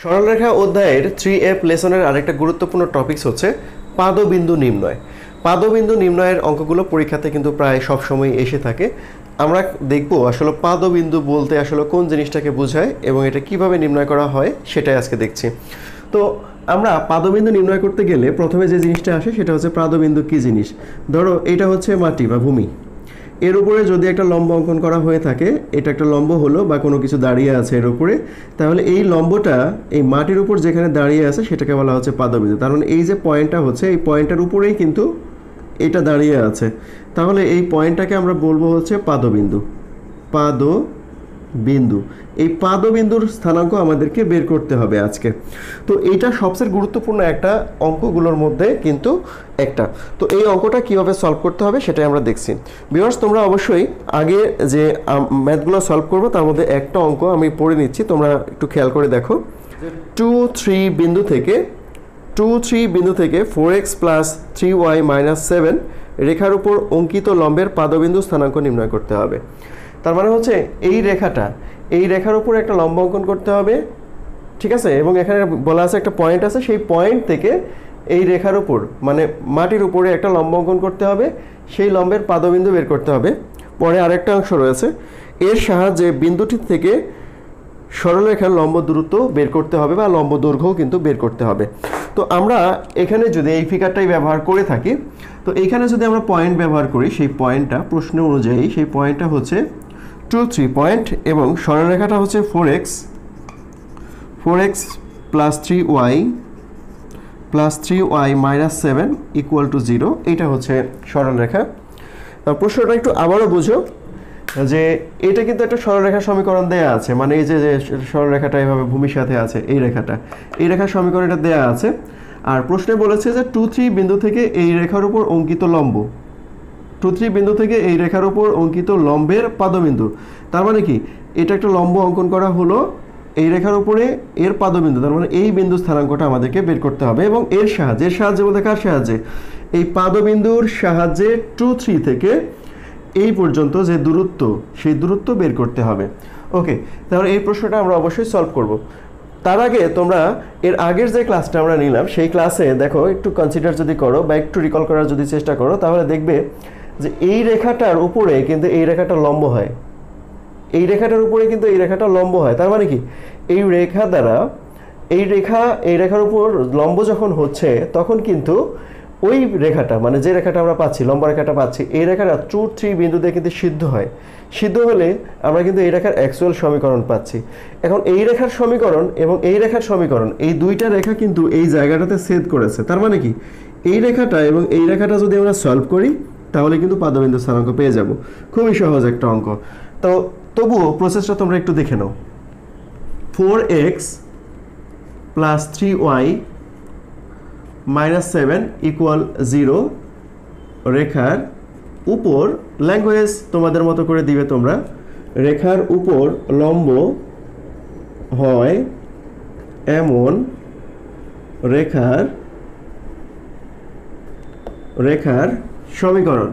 সরলরেখা অধ্যায়ের three F লেসনের আরেকটা গুরুত্বপূর্ণ টপিকস হচ্ছে পাদবিন্দু নির্ণয় পাদবিন্দু নির্ণয়ের অঙ্কগুলো পরীক্ষাতে কিন্তু প্রায় সবসময় এসে থাকে। আমরা দেখব আসলে পাদবিন্দু বলতে আসলে কোন জিনিসটাকে বোঝায় এবং এটা কীভাবে নির্ণয় করা হয় সেটাই আজকে দেখছি। তো আমরা পাদবিন্দু নির্ণয় করতে গেলে প্রথমে যে জিনিসটা আসে সেটা হচ্ছে পাদবিন্দু কী জিনিস? ধরো এটা হচ্ছে মাটি বা ভূমি। এর উপরে যদি একটা লম্ব অঙ্কন করা হয়ে থাকে, এটা একটা লম্ব হলো বা কোনো কিছু দাঁড়িয়ে আছে এর উপরে, তাহলে এই লম্বটা এই মাটির উপর যেখানে দাঁড়িয়ে আছে সেটাকে বলা হচ্ছে পাদবিন্দু তার মানে এই যে পয়েন্টটা হচ্ছে, এই পয়েন্টটার উপরেই কিন্তু এটা দাঁড়িয়ে আছে। তাহলে এই পয়েন্টটাকে আমরা বলব হচ্ছে পাদবিন্দু। পাদ বিন্দু। এই পাদবিন্দুর স্থানাঙ্ক আমাদেরকে বের করতে হবে আজকে। তো এইটা সবচেয়ে গুরুত্বপূর্ণ একটা অঙ্কগুলোর মধ্যে কিন্তু একটা। তো এই অঙ্কটা কীভাবে সলভ করতে হবে সেটাই আমরা দেখছি। বিভার্স তোমরা অবশ্যই আগে যে ম্যাথগুলো সলভ করব, তার মধ্যে একটা অঙ্ক আমি পড়ে নিচ্ছি। তোমরা একটু খেয়াল করে দেখো। টু থ্রি বিন্দু থেকে টু থ্রি বিন্দু থেকে four x plus three y minus seven রেখার উপর অঙ্কিত লম্বের পাদবিন্দু স্থানাঙ্ক নির্ণয় করতে হবে। তার মানে হচ্ছে এই রেখাটা, এই রেখার উপর একটা লম্ব অঙ্কন করতে হবে, ঠিক আছে? এবং এখানে বলা আছে একটা পয়েন্ট আছে, সেই পয়েন্ট থেকে এই রেখার উপর মানে মাটির উপরে একটা লম্ব অঙ্কন করতে হবে, সেই লম্বের পাদবিন্দু বের করতে হবে। পরে আরেকটা অংশ রয়েছে, এর সাহায্যে বিন্দুটি থেকে সরলরেখার লম্ব দূরত্ব বের করতে হবে বা লম্ব দৈর্ঘ্যও কিন্তু বের করতে হবে। তো আমরা এখানে যদি এই ফিগারটাই ব্যবহার করে থাকি, তো এখানে যদি আমরা পয়েন্ট ব্যবহার করি, সেই পয়েন্টটা প্রশ্ন অনুযায়ী, সেই পয়েন্টটা হচ্ছে টু থ্রি পয়েন্ট এবং সরলরেখাটা হচ্ছে four x four x plus three y plus three y minus seven equal to zero এইটা হচ্ছে সরলরেখা প্রশ্নটা একটু আবারও বুঝো, যে এটা কিন্তু একটা সরলরেখা সমীকরণ দেয়া আছে মানে এই যে যে সরলরেখাটা এভাবে ভূমির সাথে আছে, এই রেখাটা, এই রেখার সমীকরণ এটা দেয়া আছে। আর প্রশ্নে বলেছে যে টু থ্রি বিন্দু থেকে এই রেখার উপর অঙ্কিত লম্ব টু থ্রি বিন্দু থেকে এই রেখার উপর অঙ্কিত লম্বের পাদবিন্দু। তার মানে কি? এটা একটা লম্ব অঙ্কন করা হলো এই রেখার উপরে এর পাদবিন্দু। তার মানে এই বিন্দু স্থানাঙ্কটা আমাদেরকে বের করতে হবে এবং এর সাহায্যে এর সাহায্যে বলতে কার সাহায্যে? এই পাদবিন্দুর সাহায্যে টু থ্রি থেকে এই পর্যন্ত যে দূরত্ব, সেই দূরত্ব বের করতে হবে। ওকে, তাহলে এই প্রশ্নটা আমরা অবশ্যই সলভ করব। তার আগে তোমরা এর আগের যে ক্লাসটা আমরা নিলাম, সেই ক্লাসে দেখো, একটু কনসিডার যদি করো বা একটু রিকল করার যদি চেষ্টা করো, তাহলে দেখবে যে এই রেখাটার উপরে কিন্তু এই রেখাটা লম্ব হয়। এই রেখাটার উপরে কিন্তু এই রেখাটা লম্ব হয়। তার মানে কি? এই রেখা দ্বারা এই রেখা, এই রেখার উপর লম্ব যখন হচ্ছে, তখন কিন্তু ওই রেখাটা মানে যে রেখাটা আমরা পাচ্ছি, লম্বা রেখাটা পাচ্ছি, এই রেখাটা টু থ্রি বিন্দুতে কিন্তু সিদ্ধ হয়। সিদ্ধ হলে আমরা কিন্তু এই রেখার অ্যাকচুয়াল সমীকরণ পাচ্ছি। এখন এই রেখার সমীকরণ এবং এই রেখার সমীকরণ, এই দুইটা রেখা কিন্তু এই জায়গাটাতে ছেদ করেছে। তার মানে কি? এই রেখাটা এবং এই রেখাটা যদি আমরা সলভ করি তাহলে কিন্তু পাদবিন্দু স্থানাঙ্ক পেয়ে যাব। খুবই সহজ একটা অঙ্ক। তো তবুও প্রসেসটা তোমরা একটু দেখে নাও। Four x plus three y minus seven equal zero রেখার উপর ল্যাঙ্গুয়েজ তোমাদের মতো করে দিবে তোমরা। রেখার উপর লম্ব হয় এমন রেখার রেখার সমীকরণ।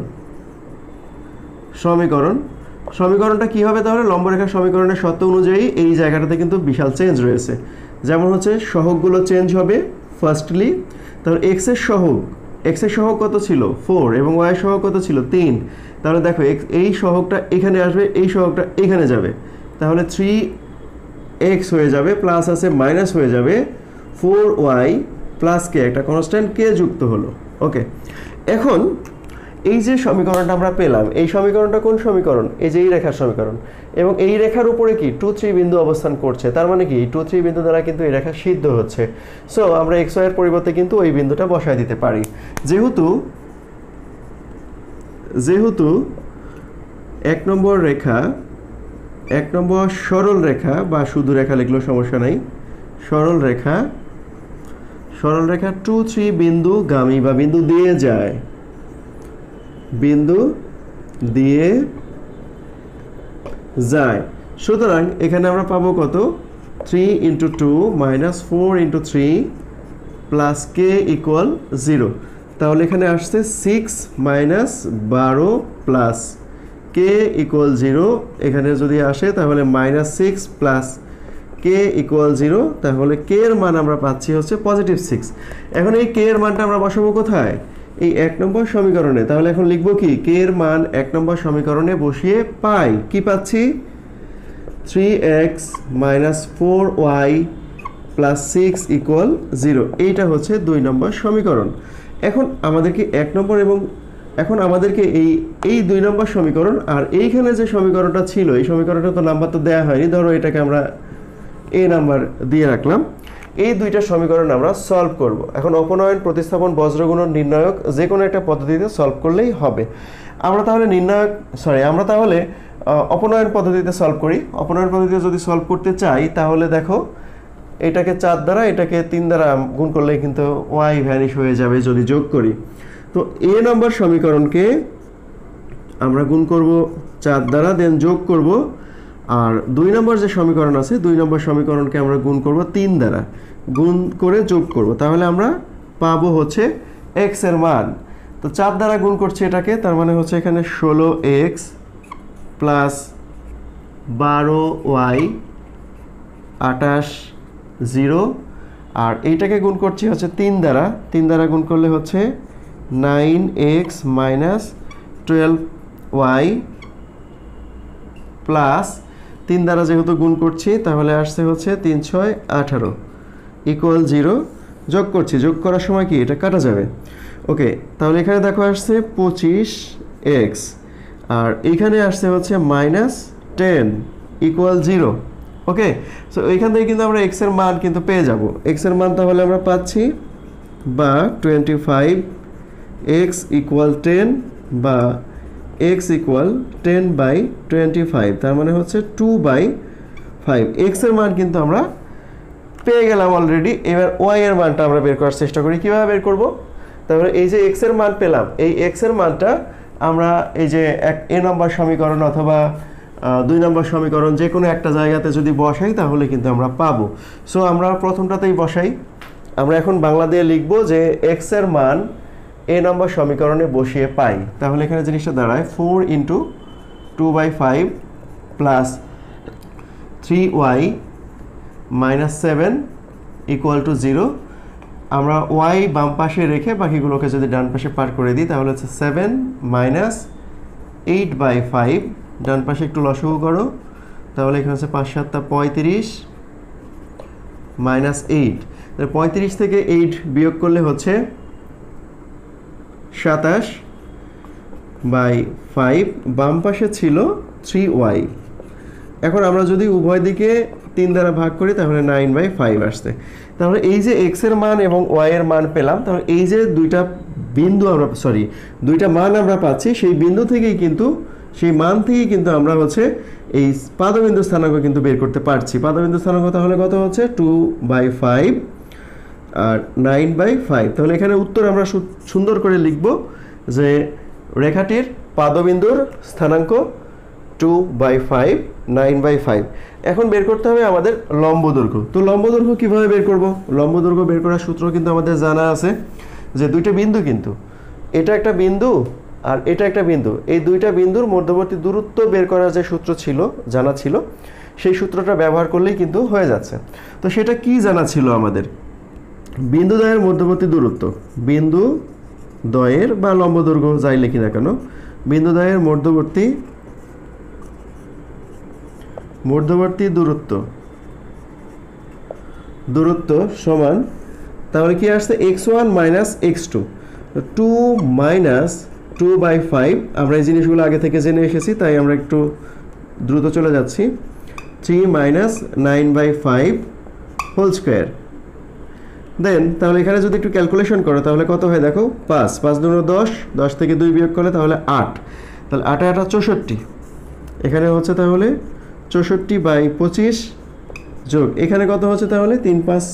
সমীকরণ। সমীকরণটা কী হবে তাহলে? লম্বরেখার সমীকরণের শর্ত অনুযায়ী এই জায়গাটাতে কিন্তু বিশাল চেঞ্জ রয়েছে। যেমন হচ্ছে সহগগুলো চেঞ্জ হবে ফার্স্টলি তাহলে এক্সের সহগ এক্সের সহগ কত ছিল? ফোর এবং ওয়াই সহগ কত ছিল? তিন। তাহলে দেখো এই সহগটা এখানে আসবে, এই সহগটা এখানে যাবে। তাহলে থ্রি এক্স হয়ে যাবে প্লাস আছে মাইনাস হয়ে যাবে ফোর ওয়াই প্লাস কে একটা কনস্ট্যান্ট কে যুক্ত হলো। ওকে এখন এই যে সমীকরণটা আমরা পেলাম, এই সমীকরণটা কোন সমীকরণ? এই যে এই রেখার সমীকরণ। এবং এই রেখার উপরে কি টু থ্রি বিন্দু অবস্থান করছে, তার মানে কি টু থ্রি বিন্দু দ্বারা কিন্তু এই রেখা সিদ্ধ হচ্ছে। সো আমরা এক্স ওয়ের পরিবর্তে কিন্তু ওই বিন্দুটা বসায় দিতে পারি। যেহেতু যেহেতু এক নম্বর রেখা, এক নম্বর সরল রেখা, বা শুধু রেখা লিখলেও সমস্যা নাই, সরল রেখা সরল রেখা টু থ্রি বিন্দু গামী বা বিন্দু দিয়ে যায়। বিন্দু দিয়ে যায়। সুতরাং এখানে আমরা পাবো কত? Three into two minus four into three plus k equal zero তাহলে এখানে আসছে সিক্স মাইনাস বারো প্লাস কে ইকুয়াল জিরো এখানে যদি আসে তাহলে minus six plus k equal zero তাহলে কে এর মান আমরা পাচ্ছি হচ্ছে পজিটিভ সিক্স এখন এই কে এর মানটা আমরা বসাবো কোথায়? এই এক নম্বর সমীকরণে, তাহলে এখন লিখব কি? কে এর মান এক নম্বর সমীকরণে বসিয়ে পাই? কি পাচ্ছি? Three x minus four y plus six equal zero এইটা হচ্ছে দুই নম্বর সমীকরণ। এখন আমাদেরকে এক নম্বর এবং এখন আমাদেরকে এই এই দুই নম্বর সমীকরণ আর এইখানে যে সমীকরণটা ছিল, এই সমীকরণটা তো নাম্বার তো দেওয়া হয়নি। ধরো এটাকে আমরা এ নাম্বার দিয়ে রাখলাম। এই দুইটা সমীকরণ আমরা সলভ করব। এখন অপনয়ন, প্রতিস্থাপন, বজ্রগুণন, নির্ণায়ক যে কোনো একটা পদ্ধতিতে সলভ করলেই হবে। আমরা তাহলে নির্ণায়ক সরি আমরা তাহলে অপনয়ন পদ্ধতিতে সলভ করি। অপনয়ন পদ্ধতিতে যদি সলভ করতে চাই, তাহলে দেখো, এটাকে চার দ্বারা, এটাকে তিন দ্বারা গুণ করলে কিন্তু ওয়াই ভ্যানিশ হয়ে যাবে যদি যোগ করি। তো এ নম্বর সমীকরণকে আমরা গুণ করব চার দ্বারা দেন যোগ করব আর দুই নম্বর যে সমীকরণ আছে, দুই নম্বর সমীকরণকে আমরা গুণ করব তিন দ্বারা। গুণ করে যোগ করব। তাহলে আমরা পাবো হচ্ছে এক্সের মান। তো চার দ্বারা গুণ করছি এটাকে, তার মানে হচ্ছে এখানে ষোলো এক্স প্লাস বারো ওয়াই আটাশ জিরো। আর এইটাকে গুণ করছি হচ্ছে তিন দ্বারা। তিন দ্বারা গুণ করলে হচ্ছে nine x minus twelve y plus তিন দ্বারা যেহেতু গুণ করছি, তাহলে আসছে হচ্ছে তিন, ছয়, আঠারো ইকুয়াল জিরো যোগ করছি। যোগ করার সময় কি? এটা কাটা যাবে। ওকে, তাহলে এখানে দেখো আসছে পঁচিশ এক্স আর এইখানে আসছে হচ্ছে minus ten equal zero okay so এইখান থেকে কিন্তু আমরা এক্সের মান কিন্তু পেয়ে যাব। এক্সের মান তাহলে আমরা পাচ্ছি বা twenty five x equal ten বা x equal ten by twenty five তার মানে হচ্ছে টু বাই ফাইভ এক্সের মান কিন্তু আমরা পেয়ে গেলাম অলরেডি এবার ওয়াই এর মানটা আমরা বের করার চেষ্টা করি, কীভাবে বের করব? তারপরে এই যে এক্সের মান পেলাম, এই এক্সের মানটা আমরা এই যে এক, এ নম্বর সমীকরণ অথবা দুই নম্বর সমীকরণ যে কোনো একটা জায়গাতে যদি বসাই, তাহলে কিন্তু আমরা পাবো। সো আমরা প্রথমটাতেই বসাই। আমরা এখন বাংলা দিয়ে লিখব যে এক্সের মান এ নম্বর সমীকরণে বসিয়ে পাই। তাহলে এখানে জিনিসটা দাঁড়ায় four into two by five plus three y minus seven equal to zero আমরা ওয়াই বাম পাশে রেখে বাকিগুলোকে যদি ডান পাশে পার করে দিই, তাহলে হচ্ছে seven minus eight by five ডান পাশে একটু লসগু করো। তাহলে এখানে হচ্ছে পাঁচ সাতটা পঁয়ত্রিশ মাইনাস এইট পঁয়ত্রিশ থেকে এইট বিয়োগ করলে হচ্ছে সাতাশ বাই ফাইভ, বাম পাশে ছিল থ্রি ওয়াই। এখন আমরা যদি উভয় দিকে তিন দ্বারা ভাগ করি, তাহলে নাইন বাই ফাইভ আসছে। তাহলে এই যে এক্সের মান এবং ওয়াইয়ের মান পেলাম, তাহলে এই যে দুইটা বিন্দু আমরা সরি দুইটা মান আমরা পাচ্ছি, সেই বিন্দু থেকেই কিন্তু, সেই মান থেকেই কিন্তু আমরা হচ্ছে এই পাদবিন্দু স্থানাঙ্ক কিন্তু বের করতে পারছি। পাদবিন্দু স্থানাঙ্ক তাহলে কত হচ্ছে? টু বাই ফাইভ আর নাইন বাই ফাইভ তাহলে এখানে উত্তর আমরা সুন্দর করে লিখব যে রেখাটির পাদবিন্দুর স্থানাঙ্ক two by five nine by five এখন বের করতে হবে আমাদের লম্ব দৈর্ঘ্য। তো লম্ব দৈর্ঘ্য কীভাবে বের করব? লম্ব দৈর্ঘ্য বের করার সূত্র কিন্তু আমাদের জানা আছে যে দুইটা বিন্দু কিন্তু। এটা একটা বিন্দু আর এটা একটা বিন্দু। এই দুইটা বিন্দুর মধ্যবর্তী দূরত্ব বের করার যে সূত্র ছিল, জানা ছিল, সেই সূত্রটা ব্যবহার করলেই কিন্তু হয়ে যাচ্ছে। তো সেটা কি জানা ছিল আমাদের? বিন্দু দ্বয়ের মধ্যবর্তী দূরত্ব। বিন্দু দ্বয়ের বা লম্ব যাই লিখি না কেন, বিন্দু দ্বয়ের মধ্যবর্তী মধ্যবর্তী দূরত্ব। দূরত্ব সমান, তাহলে কি আসছে? X one minus x two. Two minus two by five, আমরা এই জিনিসগুলো আগে থেকে জেনে এসেছি, তাই আমরা একটু দ্রুত চলে যাচ্ছি। Three minus nine by five whole square. Then, তাহলে এখানে যদি একটু ক্যালকুলেশন করো, তাহলে কত হয় দেখো? পাঁচ। পাঁচ দুটো দশ দশ থেকে দুই বিয়োগ করলে তাহলে আট। তাহলে আটে আটা চৌষট্টি। এখানে হচ্ছে তাহলে চৌষট্টি বাই পঁচিশ যোগ। এখানে কত হচ্ছে তাহলে? তিন, পাঁচ,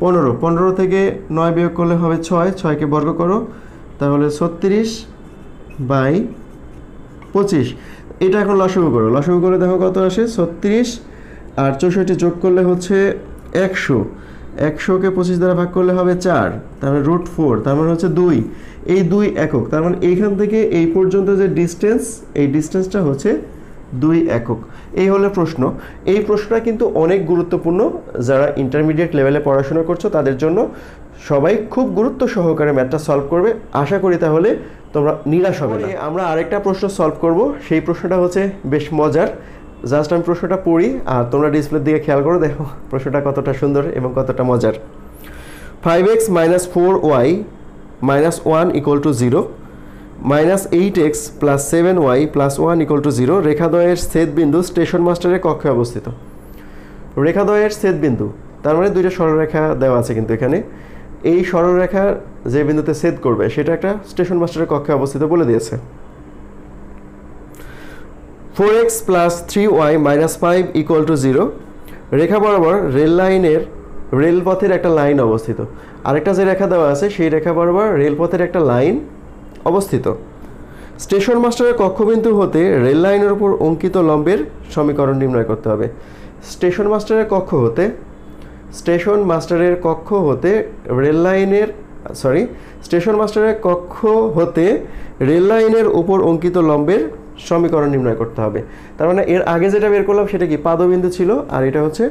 পনেরো। পনেরো থেকে নয় বিয়োগ করলে হবে ছয়। ছয়কে বর্গ করো। তাহলে ছত্রিশ বাই পঁচিশ। এটা এখন লসগু করো। লসগু করে দেখো কত আসে? ছত্রিশ। আর চৌষট্টি যোগ করলে হচ্ছে একশো। একশোকে পঁচিশ দ্বারা ভাগ করলে হবে চার তারপরে রুট ফোর তার মানে হচ্ছে দুই। এই দুই একক, তার মানে এইখান থেকে এই পর্যন্ত যে ডিস্টেন্স এই ডিস্টেন্সটা হচ্ছে দুই একক। এই হলো প্রশ্ন। এই প্রশ্নটা কিন্তু অনেক গুরুত্বপূর্ণ। যারা ইন্টারমিডিয়েট লেভেলে পড়াশোনা করছ, তাদের জন্য সবাই খুব গুরুত্ব সহকারে ম্যাথটা সলভ করবে। আশা করি তাহলে তোমরা নিরাশ হবে আমরা আরেকটা প্রশ্ন সলভ করব। সেই প্রশ্নটা হচ্ছে বেশ মজার। জাস্ট আমি প্রশ্নটা পড়ি, আর তোমরা ডিসপ্লের দিকে খেয়াল করো, দেখো প্রশ্নটা কতটা সুন্দর এবং কতটা মজার। Five x minus four y minus one equal to zero minus eight x plus seven y plus one equal to zero রেখাদ্বয়ের ছেদ বিন্দু স্টেশন মাস্টারের কক্ষে অবস্থিত। রেখাদ্বয়ের ছেদ বিন্দু, তার মানে দুইটা সরলরেখা দেওয়া আছে কিন্তু এখানে। এই সরলরেখা যে বিন্দুতে ছেদ করবে, সেটা একটা স্টেশন মাস্টারের কক্ষে অবস্থিত বলে দিয়েছে। Four x plus three y minus five equal to zero রেখা বরাবর রেল লাইনের রেলপথের একটা লাইন অবস্থিত। আরেকটা যে রেখা দেওয়া আছে, সেই রেখা বরাবর রেলপথের একটা লাইন অবস্থিত। স্টেশন মাস্টারের কক্ষবিন্দু হতে রেল লাইনের উপর অঙ্কিত লম্বের সমীকরণ নির্ণয় করতে হবে। স্টেশন মাস্টারের কক্ষ হতে স্টেশন মাস্টারের কক্ষ হতে রেল লাইনের সরি স্টেশন মাস্টারের কক্ষ হতে রেল লাইনের উপর অঙ্কিত লম্বের সমীকরণ নির্ণয় করতে হবে। তার মানে এর আগে যেটা বের করলাম সেটা কি? পাদবিন্দু ছিল আর এটা হচ্ছে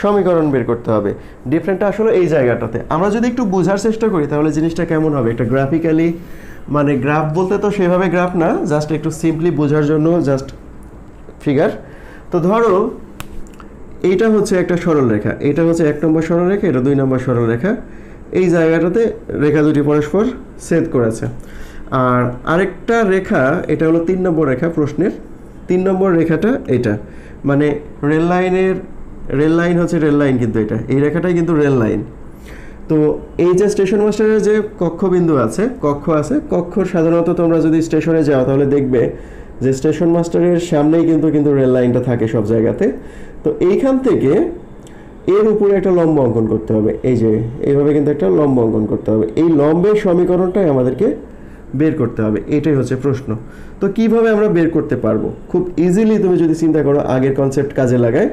সমীকরণ বের করতে হবে। ডিফারেন্টটা আসলে এই জায়গাটাতে। আমরা যদি একটু বোঝার চেষ্টা করি তাহলে জিনিসটা কেমন হবে? একটা গ্রাফিক্যালি মানে গ্রাফ বলতে তো সেভাবে গ্রাফ না জাস্ট একটু সিম্পলি বোঝার জন্য জাস্ট ফিগার তো ধরো, এইটা হচ্ছে একটা সরলরেখা। এটা হচ্ছে এক নম্বর সরলরেখা, এটা দুই নম্বর সরলরেখা। এই জায়গাটাতে রেখা দুটি পরস্পর ছেদ করেছে। আর আরেকটা রেখা, এটা হলো তিন নম্বর রেখা প্রশ্নের। তিন নম্বর রেখাটা এটা। মানে রেল লাইনের, রেল লাইন হচ্ছে রেল লাইন কিন্তু এটা। এই রেখাটাই কিন্তু রেল লাইন। তো এই যে স্টেশন মাস্টারের যে কক্ষবিন্দু আছে, কক্ষ আছে, কক্ষ সাধারণত তোমরা যদি স্টেশনে যাও, তাহলে দেখবে যে স্টেশন মাস্টারের সামনেই কিন্তু কিন্তু রেল লাইনটা থাকে সব জায়গাতে। তো এইখান থেকে এর উপরে একটা লম্ব অঙ্কন করতে হবে। এই যে, এইভাবে কিন্তু একটা লম্ব অঙ্কন করতে হবে। এই লম্বের সমীকরণটাই আমাদেরকে বের করতে হবে, এটাই হচ্ছে প্রশ্ন। তো কীভাবে আমরা বের করতে পারব? খুব ইজিলি তুমি যদি চিন্তা করো আগের কনসেপ্ট কাজে লাগায়,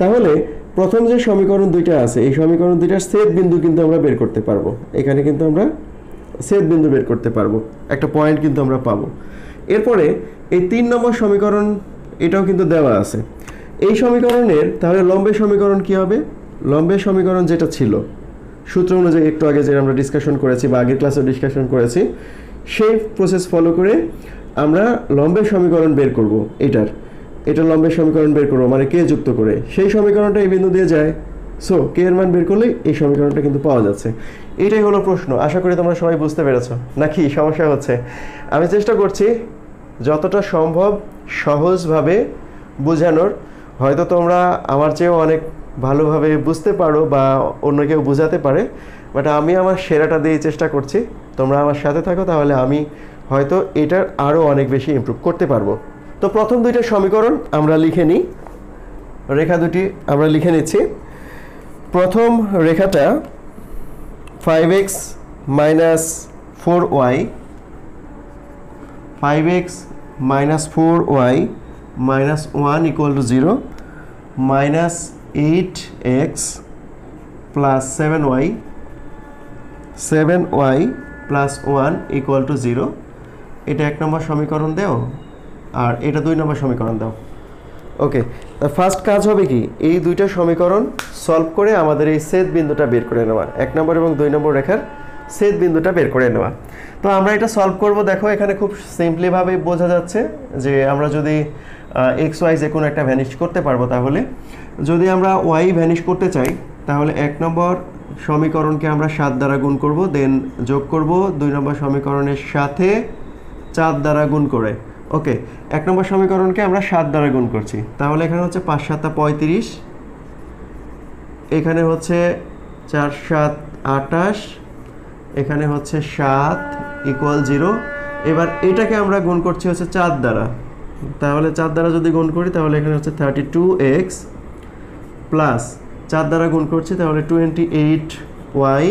তাহলে প্রথম যে সমীকরণ দুইটা আছে, এই সমীকরণ দুইটার ছেদ বিন্দু কিন্তু আমরা বের করতে পারব। এখানে কিন্তু আমরা ছেদ বিন্দু বের করতে পারব। একটা পয়েন্ট কিন্তু আমরা পাবো। এরপরে এই তিন নম্বর সমীকরণ, এটাও কিন্তু দেওয়া আছে। এই সমীকরণের তাহলে লম্বের সমীকরণ কি হবে? লম্বের সমীকরণ যেটা ছিল, সূত্র অনুযায়ী একটু আগে যে আমরা ডিসকাশন করেছি বা আগের ক্লাসে ডিসকাশন করেছি সেই প্রসেস ফলো করে আমরা লম্বের সমীকরণ বের করব, এটার। এটা লম্বের সমীকরণ বের করব মানে কে যুক্ত করে। সেই সমীকরণটা এই বিন্দু দিয়ে যায়। সো কে এর মান বের করলেই এই সমীকরণটা কিন্তু পাওয়া যাচ্ছে। এটাই হলো প্রশ্ন। আশা করি তোমরা সবাই বুঝতে পেরেছ। নাকি? সমস্যা হচ্ছে। আমি চেষ্টা করছি যতটা সম্ভব সহজভাবে বোঝানোর। হয়তো তোমরা আমার চেয়েও অনেক ভালোভাবে বুঝতে পারো বা অন্য কেউ বোঝাতে পারে। বাট আমি আমার সেরাটা দিয়ে চেষ্টা করছি। তোমরা আমার সাথে থাকো, তাহলে আমি হয়তো এটার আরও অনেক বেশি ইমপ্রুভ করতে পারব। তো প্রথম দুইটা সমীকরণ আমরা লিখে নিই। রেখা দুটি আমরা লিখে নিচ্ছি। প্রথম রেখাটা five x minus four y five x minus four y minus one equal to zero minus eight x plus seven y seven y plus one equal to zero এটা এক নম্বর সমীকরণ দেও, আর এটা দুই নম্বর সমীকরণ দাও। ওকে ফার্স্ট কাজ হবে কি, এই দুইটা সমীকরণ সলভ করে আমাদের এই সেদ বিন্দুটা বের করে নেওয়া এক নম্বর এবং দুই নম্বর রেখার সেদ বিন্দুটা বের করে নেওয়া তো আমরা এটা সলভ করব, দেখো এখানে খুব সিম্পলিভাবে বোঝা যাচ্ছে যে আমরা যদি এক্স ওয়াই যে কোনো একটা ভ্যানিশ করতে পারব তাহলে। যদি আমরা ওয়াই ভ্যানিশ করতে চাই, তাহলে এক নম্বর সমীকরণকে আমরা সাত দ্বারা গুণ করব দেন যোগ করব। দুই নম্বর সমীকরণের সাথে চার দ্বারা গুণ করে। ওকে এক নম্বর সমীকরণকে আমরা সাত দ্বারা গুণ করছি। তাহলে এখানে হচ্ছে পাঁচ সাতটা পঁয়ত্রিশ। এখানে হচ্ছে চার সাত আটাশ এখানে হচ্ছে সাত ইকুয়াল জিরো এবার এটাকে আমরা গুণ করছি হচ্ছে চার দ্বারা। তাহলে চার দ্বারা যদি গুণ করি, তাহলে এখানে হচ্ছে থার্টি টু এক্স প্লাস চার দ্বারা গুণ করছি, তাহলে টোয়েন্টি এইট ওয়াই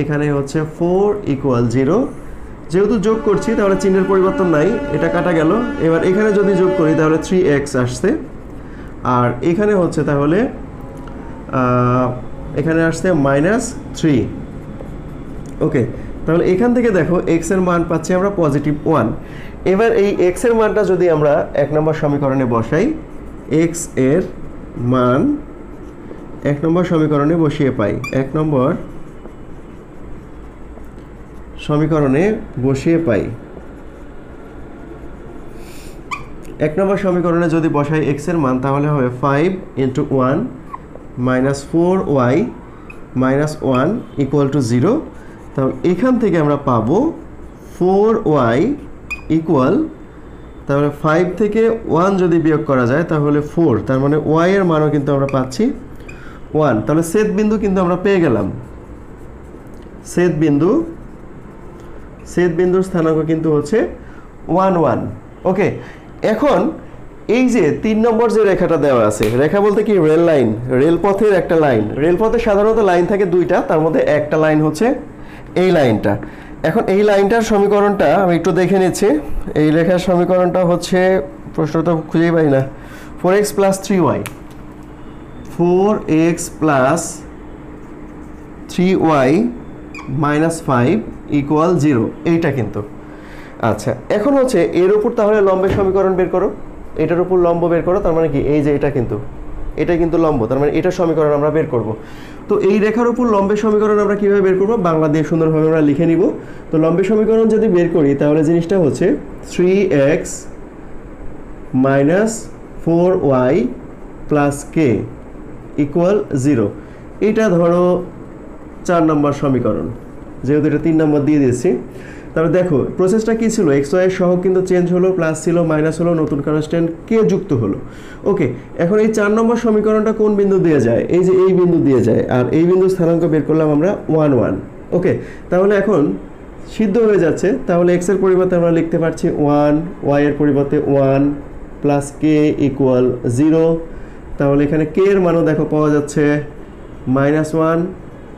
এখানে হচ্ছে ফোর ইকুয়াল জিরো যেহেতু যোগ করছি, তাহলে চিহ্নের পরিবর্তন নাই, এটা কাটা গেল। এবার এখানে যদি যোগ করি, তাহলে থ্রি এক্স আসছে। আর এখানে হচ্ছে তাহলে এখানে আসছে মাইনাস থ্রি ওকে তাহলে এখান থেকে দেখো এক্সের মান পাচ্ছি আমরা পজিটিভ ওয়ান এবার এই এক্সের মানটা যদি আমরা এক নম্বর সমীকরণে বসাই এক্সের মান এক নম্বর সমীকরণে বসিয়ে পাই। এক নম্বর সমীকরণে বসিয়ে পাই। এক নম্বর সমীকরণে যদি বসাই এক্সের মান, তাহলে হবে five into one minus four y minus one equal to zero তাহলে এখান থেকে আমরা পাবো ফোর ওয়াই ইকুয়াল তাহলে ফাইভ থেকে ওয়ান যদি বিয়োগ করা যায়, তাহলে ফোর তার মানে ওয়াই এর মানও কিন্তু আমরা পাচ্ছি ওয়ান, তাহলে সেত বিন্দু কিন্তু আমরা পেয়ে গেলাম। সেত বিন্দু সেত বিন্দুর স্থানাঙ্ক কিন্তু হচ্ছে ওয়ান ওয়ান। ওকে, এখন এই যে তিন নম্বর যে রেখাটা দেওয়া আছে, রেখা বলতে কি? রেল লাইন, রেলপথের একটা লাইন। রেলপথে সাধারণত লাইন থাকে দুইটা, তার মধ্যে একটা লাইন হচ্ছে এই লাইনটা। এখন এই লাইনটার সমীকরণটা আমি একটু দেখে নিচ্ছি। এই রেখার সমীকরণটা হচ্ছে, প্রশ্ন তো খুঁজেই পাই না four x plus three y four x plus three y minus five equal zero এইটা কিন্তু। আচ্ছা এখন হচ্ছে এর উপর তাহলে লম্বের সমীকরণ বের করো। এটার উপর লম্ব বের করো, তার মানে কি? এই যে এটা কিন্তু। এটা কিন্তু লম্ব, তার মানে এটা সমীকরণ আমরা বের করব। তো এই রেখার উপর লম্বের সমীকরণ আমরা কীভাবে বের করব? বাংলা দিয়ে সুন্দরভাবে আমরা লিখে নিব। তো লম্বের সমীকরণ যদি বের করি, তাহলে জিনিসটা হচ্ছে three x minus four y plus k equal zero এটা ধরো চার নম্বর সমীকরণ, যেহেতু এটা তিন নম্বর দিয়ে দিয়েছি। তাহলে দেখো প্রসেসটা কী ছিল? এক্স ওয়াই সহ কিন্তু চেঞ্জ হলো প্লাস ছিল মাইনাস হলো, নতুন কনস্ট্যান্ট কে যুক্ত হলো। ওকে এখন এই চার নম্বর সমীকরণটা কোন বিন্দু দিয়ে যায়? এই যে এই বিন্দু দিয়ে যায়, আর এই বিন্দু স্থানাঙ্ক বের করলাম আমরা ওয়ান ওয়ান ওকে তাহলে এখন সিদ্ধ হয়ে যাচ্ছে। তাহলে এক্সের পরিবর্তে আমরা লিখতে পারছি ওয়ান ওয়াই এর পরিবর্তে one plus k equal zero তাহলে এখানে কে এর মানও দেখো পাওয়া যাচ্ছে minus one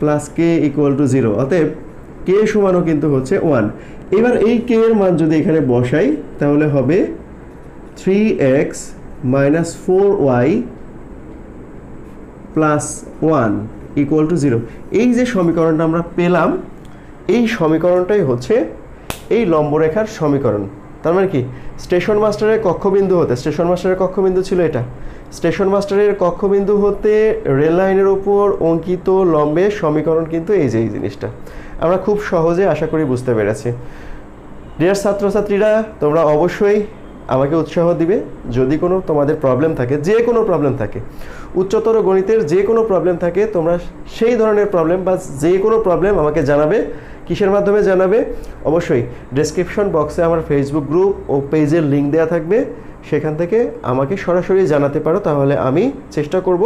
plus k equal to zero অতএব কে সমানও কিন্তু হচ্ছে ওয়ান এবার এই কে এর মান যদি এখানে বসাই, তাহলে হবে three x minus four y plus one equal to zero এই যে সমীকরণটা আমরা পেলাম, এই সমীকরণটাই হচ্ছে এই লম্বরেখার সমীকরণ। তার মানে কি? স্টেশন মাস্টারের কক্ষবিন্দু হতে স্টেশন মাস্টারের কক্ষবিন্দু ছিল এটা। স্টেশন মাস্টারের কক্ষবিন্দু হতে রেল লাইনের ওপর অঙ্কিত লম্বের সমীকরণ কিন্তু এই যে এই জিনিসটা। আমরা খুব সহজে আশা করি বুঝতে পেরেছি। ডিয়ার ছাত্রছাত্রীরা, তোমরা অবশ্যই আমাকে উৎসাহ দিবে যদি কোনো তোমাদের প্রবলেম থাকে, যে কোনো প্রবলেম থাকে। উচ্চতর গণিতের যে কোনো প্রবলেম থাকে, তোমরা সেই ধরনের প্রবলেম বা যে কোনো প্রবলেম আমাকে জানাবে। কিসের মাধ্যমে জানাবে? অবশ্যই ডেসক্রিপশন বক্সে আমার ফেসবুক গ্রুপ ও পেজের লিঙ্ক দেওয়া থাকবে। সেখান থেকে আমাকে সরাসরি জানাতে পারো, তাহলে আমি চেষ্টা করব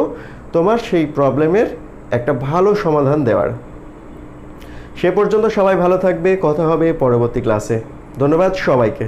তোমার সেই প্রবলেমের একটা ভালো সমাধান দেওয়ার। সে পর্যন্ত সবাই ভালো থাকবে, কথা হবে পরবর্তী ক্লাসে ধন্যবাদ সবাইকে।